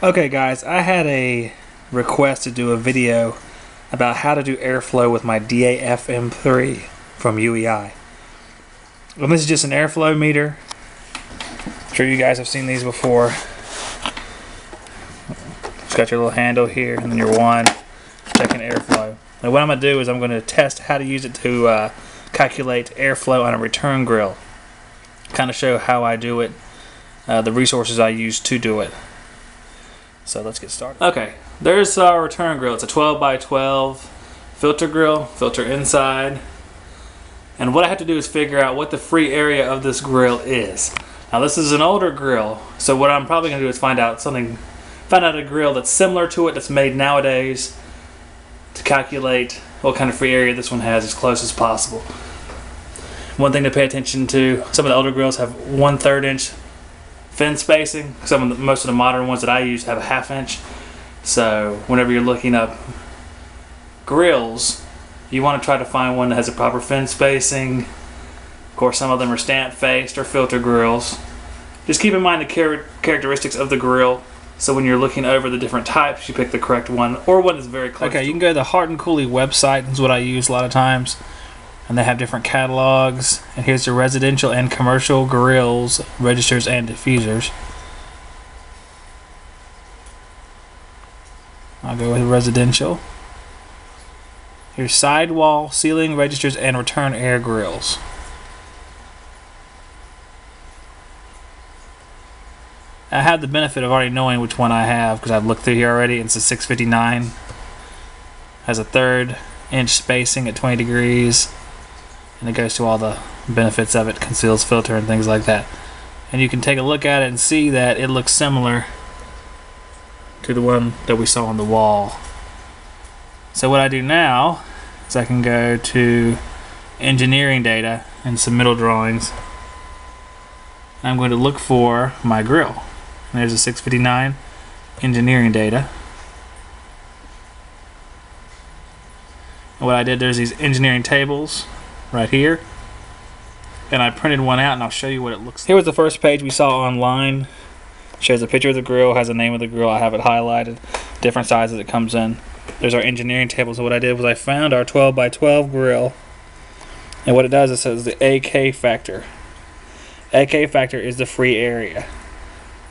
Okay guys, I had a request to do a video about how to do airflow with my DAF-M3 from UEI. And this is just an airflow meter. I'm sure you guys have seen these before. It's got your little handle here and then your wand checking airflow. Now what I'm going to do is I'm going to test how to use it to uh, calculate airflow on a return grill. Kind of show how I do it, uh, the resources I use to do it. So let's get started. Okay, there's our return grill. It's a 12 by 12 filter grill, filter inside. And what I have to do is figure out what the free area of this grill is. Now this is an older grill, so what I'm probably gonna do is find out something, find out a grill that's similar to it that's made nowadays to calculate what kind of free area this one has as close as possible. One thing to pay attention to, some of the older grills have one third inch fin spacing. Some of the, most of the modern ones that I use have a half inch. So whenever you're looking up grills, you want to try to find one that has a proper fin spacing. Of course, some of them are stamp faced or filter grills. Just keep in mind the char characteristics of the grill. So when you're looking over the different types, you pick the correct one or one that's very close. Okay, you can go to the Hart and Cooley website. Is what I use a lot of times and they have different catalogs. And here's the residential and commercial grills, registers, and diffusers. I'll go with residential. Here's sidewall, ceiling, registers, and return air grills. I have the benefit of already knowing which one I have because I've looked through here already. It's a 659. Has a third inch spacing at 20 degrees and it goes to all the benefits of it, conceals filter and things like that. And you can take a look at it and see that it looks similar to the one that we saw on the wall. So what I do now is I can go to engineering data and some submittal drawings. I'm going to look for my grill. And there's a 659 engineering data. And what I did, there's these engineering tables right here. And I printed one out and I'll show you what it looks like. Here was the first page we saw online. Shows a picture of the grill, has the name of the grill. I have it highlighted, different sizes it comes in. There's our engineering table. So what I did was I found our 12 by 12 grill. And what it does, it says the AK factor. AK factor is the free area.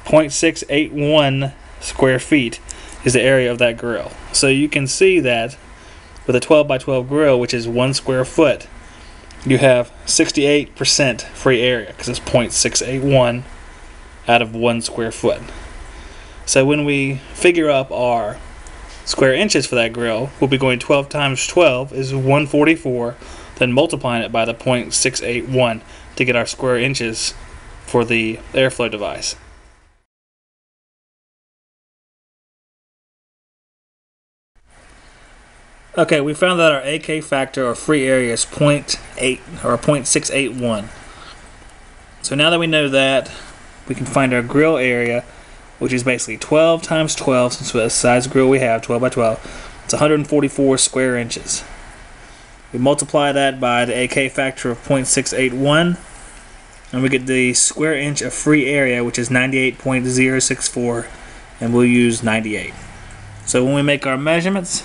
0.681 square feet is the area of that grill. So you can see that with a 12 by 12 grill, which is one square foot, you have 68% free area because it's 0.681 out of one square foot. So when we figure up our square inches for that grill, we'll be going 12 times 12 is 144, then multiplying it by the 0.681 to get our square inches for the airflow device. Okay, we found that our AK factor or free area is 0.8 or 0.681. So now that we know that, we can find our grill area, which is basically 12 times 12, since the size grill we have, 12 by 12. It's 144 square inches. We multiply that by the AK factor of 0.681, and we get the square inch of free area, which is 98.064, and we'll use 98. So when we make our measurements,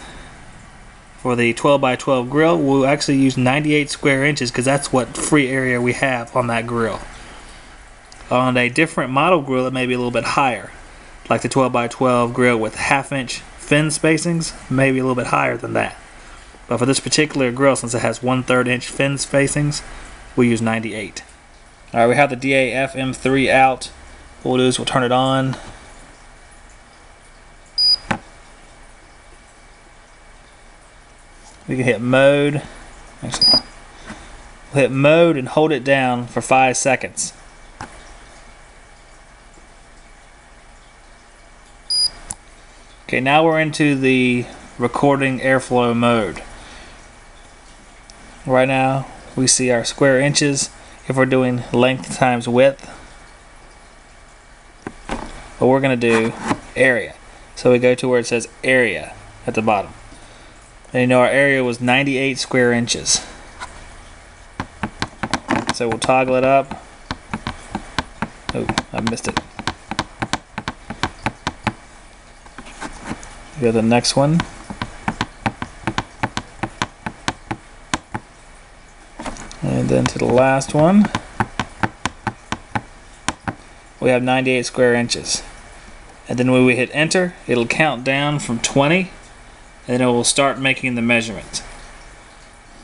for the 12 by 12 grill we'll actually use 98 square inches because that's what free area we have on that grill. On a different model grill it may be a little bit higher. Like the 12 by 12 grill with half inch fin spacings maybe a little bit higher than that. But for this particular grill since it has one third inch fin spacings we use 98 alright we have the DAF M3 out. What we'll do is we'll turn it on we can hit mode. Actually, we'll hit mode and hold it down for five seconds. Okay, now we're into the recording airflow mode. Right now, we see our square inches if we're doing length times width. But we're going to do area. So we go to where it says area at the bottom. And you know our area was 98 square inches. So we'll toggle it up. Oh, I missed it. Go to the next one. And then to the last one. We have 98 square inches. And then when we hit enter, it'll count down from 20 and then it will start making the measurements.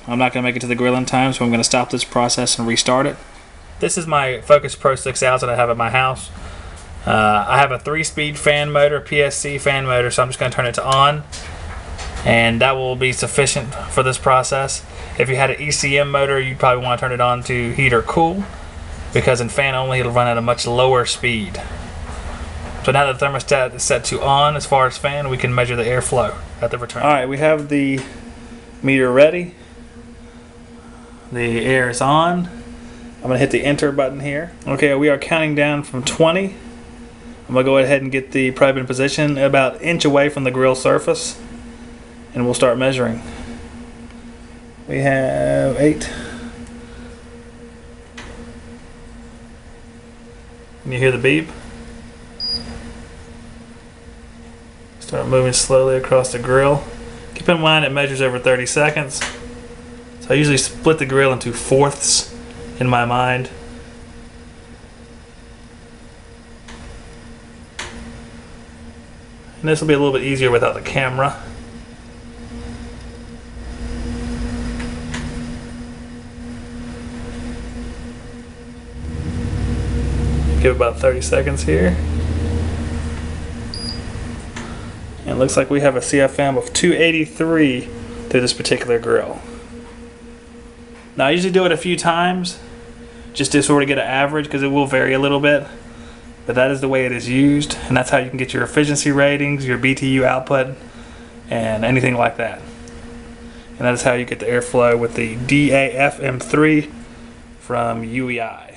I'm not going to make it to the grill in time, so I'm going to stop this process and restart it. This is my Focus Pro 6000 I have at my house. Uh, I have a three-speed fan motor, PSC fan motor, so I'm just going to turn it to on, and that will be sufficient for this process. If you had an ECM motor, you'd probably want to turn it on to heat or cool, because in fan only, it'll run at a much lower speed. So now the thermostat is set to on as far as fan, we can measure the airflow at the return. All right, we have the meter ready. The air is on. I'm gonna hit the enter button here. Okay, we are counting down from 20. I'm gonna go ahead and get the probe in position about inch away from the grill surface and we'll start measuring. We have eight. Can you hear the beep? Start moving slowly across the grill. Keep in mind it measures over 30 seconds. So I usually split the grill into fourths in my mind. And this will be a little bit easier without the camera. Give about 30 seconds here. And it looks like we have a CFM of 283 through this particular grill. Now I usually do it a few times just to sort of get an average because it will vary a little bit. But that is the way it is used and that's how you can get your efficiency ratings, your BTU output, and anything like that. And that is how you get the airflow with the DAFM3 from UEI.